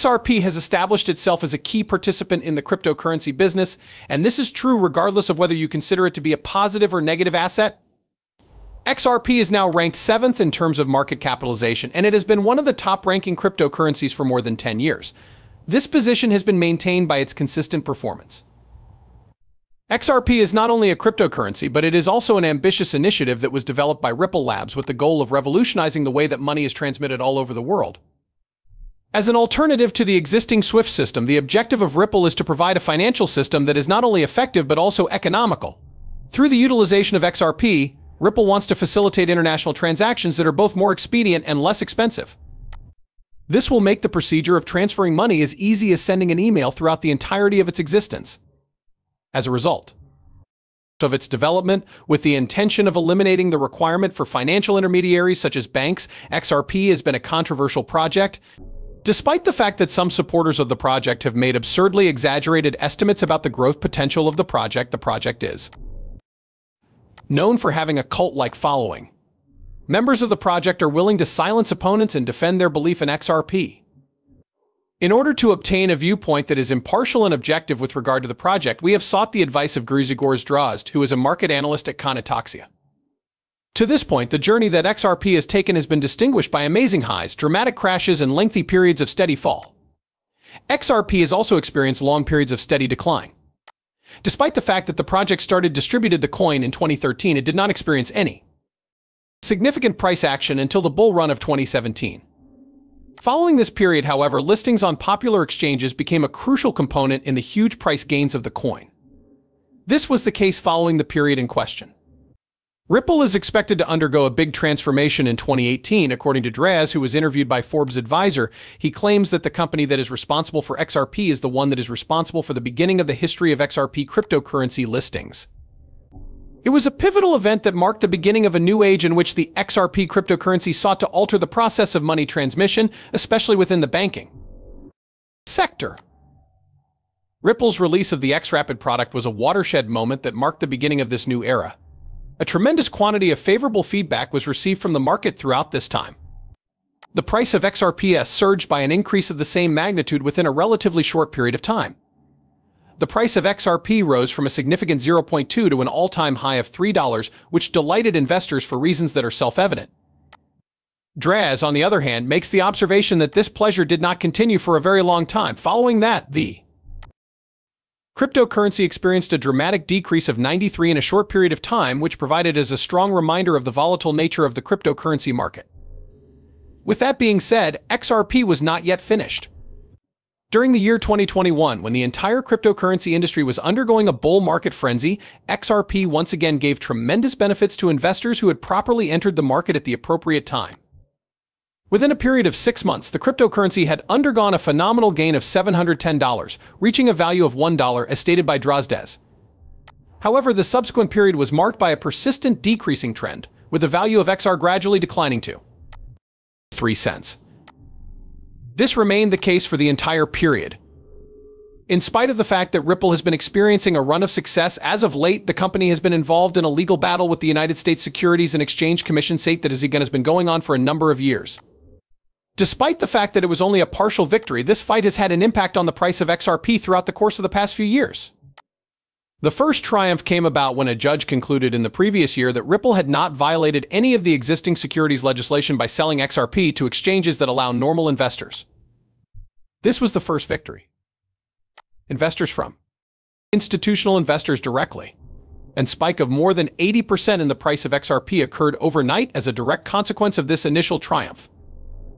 XRP has established itself as a key participant in the cryptocurrency business, and this is true regardless of whether you consider it to be a positive or negative asset. XRP is now ranked 7th in terms of market capitalization, and it has been one of the top-ranking cryptocurrencies for more than 10 years. This position has been maintained by its consistent performance. XRP is not only a cryptocurrency, but it is also an ambitious initiative that was developed by Ripple Labs with the goal of revolutionizing the way that money is transmitted all over the world. As an alternative to the existing SWIFT system, the objective of Ripple is to provide a financial system that is not only effective but also economical. Through the utilization of XRP, Ripple wants to facilitate international transactions that are both more expedient and less expensive. This will make the procedure of transferring money as easy as sending an email throughout the entirety of its existence. As a result of its development, with the intention of eliminating the requirement for financial intermediaries such as banks, XRP has been a controversial project. Despite the fact that some supporters of the project have made absurdly exaggerated estimates about the growth potential of the project, the project is known for having a cult-like following. Members of the project are willing to silence opponents and defend their belief in XRP. In order to obtain a viewpoint that is impartial and objective with regard to the project, we have sought the advice of Grzegorz Drozd, who is a market analyst at Conotoxia. To this point, the journey that XRP has taken has been distinguished by amazing highs, dramatic crashes, and lengthy periods of steady fall. XRP has also experienced long periods of steady decline. Despite the fact that the project started distributed the coin in 2013, it did not experience any significant price action until the bull run of 2017. Following this period, however, listings on popular exchanges became a crucial component in the huge price gains of the coin. This was the case following the period in question. Ripple is expected to undergo a big transformation in 2018, according to Drozd, who was interviewed by Forbes Advisor. He claims that the company that is responsible for XRP is the one that is responsible for the beginning of the history of XRP cryptocurrency listings. It was a pivotal event that marked the beginning of a new age in which the XRP cryptocurrency sought to alter the process of money transmission, especially within the banking sector. Ripple's release of the XRapid product was a watershed moment that marked the beginning of this new era. A tremendous quantity of favorable feedback was received from the market throughout this time. The price of XRPS surged by an increase of the same magnitude within a relatively short period of time the price of XRP rose from a significant 0.2 to an all-time high of $3, which delighted investors for reasons that are self-evident. Drozd, on the other hand, makes the observation that this pleasure did not continue for a very long time. Following that, the cryptocurrency experienced a dramatic decrease of 93 in a short period of time, which provided as a strong reminder of the volatile nature of the cryptocurrency market. With that being said, XRP was not yet finished. During the year 2021, when the entire cryptocurrency industry was undergoing a bull market frenzy, XRP once again gave tremendous benefits to investors who had properly entered the market at the appropriate time. Within a period of six months, the cryptocurrency had undergone a phenomenal gain of $710, reaching a value of $1 as stated by Drozdez. However, the subsequent period was marked by a persistent decreasing trend, with the value of XR gradually declining to 3 cents. This remained the case for the entire period. In spite of the fact that Ripple has been experiencing a run of success, as of late, the company has been involved in a legal battle with the United States Securities and Exchange Commission state that has been going on for a number of years. Despite the fact that it was only a partial victory, this fight has had an impact on the price of XRP throughout the course of the past few years. The first triumph came about when a judge concluded in the previous year that Ripple had not violated any of the existing securities legislation by selling XRP to exchanges that allow normal investors. This was the first victory. Investors from institutional investors directly. And spike of more than 80% in the price of XRP occurred overnight as a direct consequence of this initial triumph.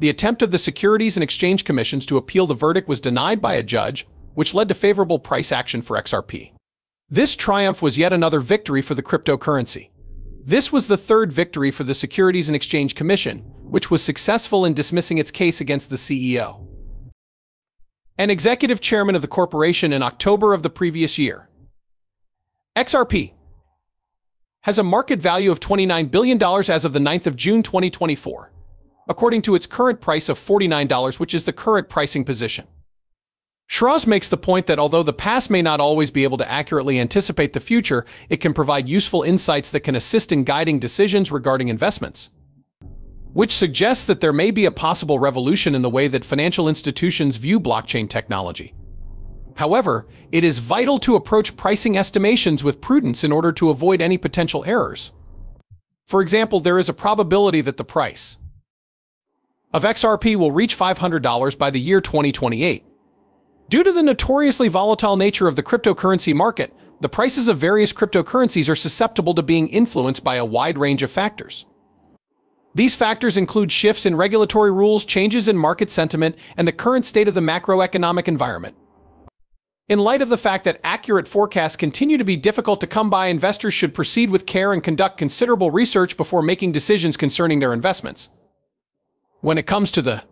The attempt of the Securities and Exchange Commissions to appeal the verdict was denied by a judge, which led to favorable price action for XRP. This triumph was yet another victory for the cryptocurrency. This was the third victory for the Securities and Exchange Commission, which was successful in dismissing its case against the CEO and executive chairman of the corporation in October of the previous year. XRP has a market value of $29 billion as of the 9th of June 2024, according to its current price of $49, which is the current pricing position. Schroz makes the point that although the past may not always be able to accurately anticipate the future, it can provide useful insights that can assist in guiding decisions regarding investments. which suggests that there may be a possible revolution in the way that financial institutions view blockchain technology. However, it is vital to approach pricing estimations with prudence in order to avoid any potential errors. For example, there is a probability that the price of XRP will reach $500 by the year 2028. Due to the notoriously volatile nature of the cryptocurrency market, the prices of various cryptocurrencies are susceptible to being influenced by a wide range of factors. These factors include shifts in regulatory rules, changes in market sentiment, and the current state of the macroeconomic environment. In light of the fact that accurate forecasts continue to be difficult to come by, investors should proceed with care and conduct considerable research before making decisions concerning their investments. When it comes to the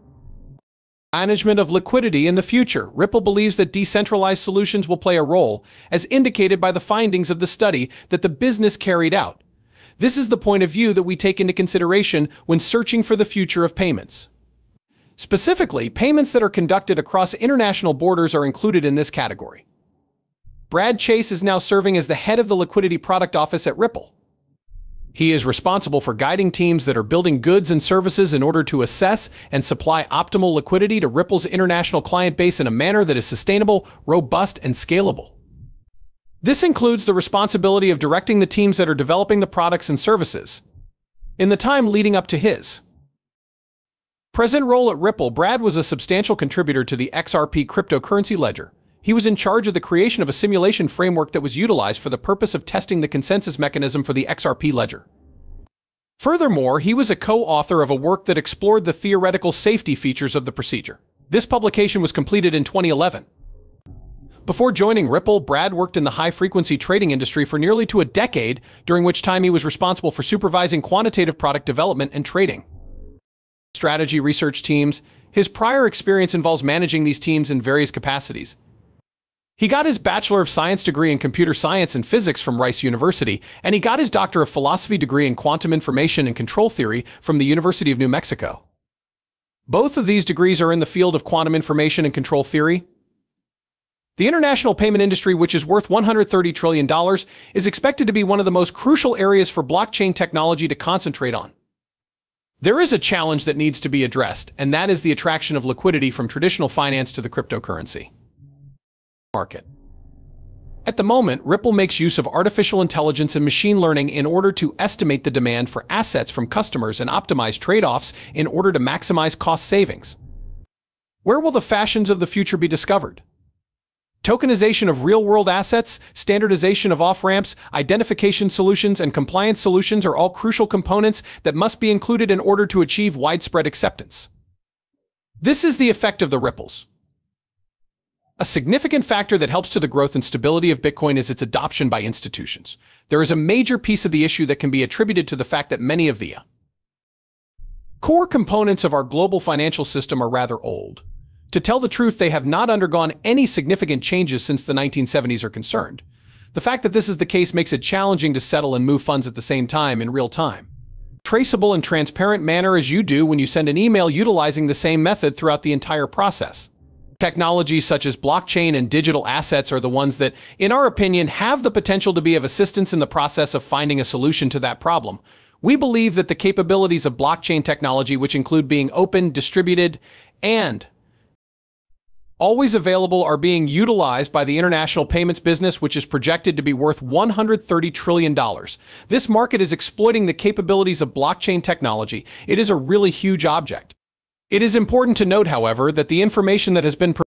management of liquidity in the future, Ripple believes that decentralized solutions will play a role, as indicated by the findings of the study that the business carried out. This is the point of view that we take into consideration when searching for the future of payments. Specifically, payments that are conducted across international borders are included in this category. Brad Chase is now serving as the head of the Liquidity Product Office at Ripple. He is responsible for guiding teams that are building goods and services in order to assess and supply optimal liquidity to Ripple's international client base in a manner that is sustainable, robust, and scalable. This includes the responsibility of directing the teams that are developing the products and services. In the time leading up to his present role at Ripple, Brad was a substantial contributor to the XRP cryptocurrency ledger. He was in charge of the creation of a simulation framework that was utilized for the purpose of testing the consensus mechanism for the XRP ledger. Furthermore, he was a co-author of a work that explored the theoretical safety features of the procedure. This publication was completed in 2011. Before joining Ripple, Brad worked in the high-frequency trading industry for nearly to a decade, during which time he was responsible for supervising quantitative product development and trading strategy research teams, his prior experience involves managing these teams in various capacities. He got his Bachelor of Science degree in Computer Science and Physics from Rice University, and he got his Doctor of Philosophy degree in Quantum Information and Control Theory from the University of New Mexico. Both of these degrees are in the field of quantum information and control theory. The international payment industry, which is worth $130 trillion, is expected to be one of the most crucial areas for blockchain technology to concentrate on. There is a challenge that needs to be addressed, and that is the attraction of liquidity from traditional finance to the cryptocurrency market. At the moment, Ripple makes use of artificial intelligence and machine learning in order to estimate the demand for assets from customers and optimize trade-offs in order to maximize cost savings. Where will the fashions of the future be discovered? Tokenization of real-world assets, standardization of off-ramps, identification solutions, and compliance solutions are all crucial components that must be included in order to achieve widespread acceptance. This is the effect of the ripples. A significant factor that helps to the growth and stability of Bitcoin is its adoption by institutions. There is a major piece of the issue that can be attributed to the fact that many of the uh, core components of our global financial system are rather old. To tell the truth, they have not undergone any significant changes since the 1970s are concerned. The fact that this is the case makes it challenging to settle and move funds at the same time in real time. Traceable and transparent manner as you do when you send an email utilizing the same method throughout the entire process. Technologies such as blockchain and digital assets are the ones that, in our opinion, have the potential to be of assistance in the process of finding a solution to that problem. We believe that the capabilities of blockchain technology, which include being open, distributed, and always available are being utilized by the international payments business, which is projected to be worth $130 trillion. This market is exploiting the capabilities of blockchain technology. It is a really huge object. It is important to note, however, that the information that has been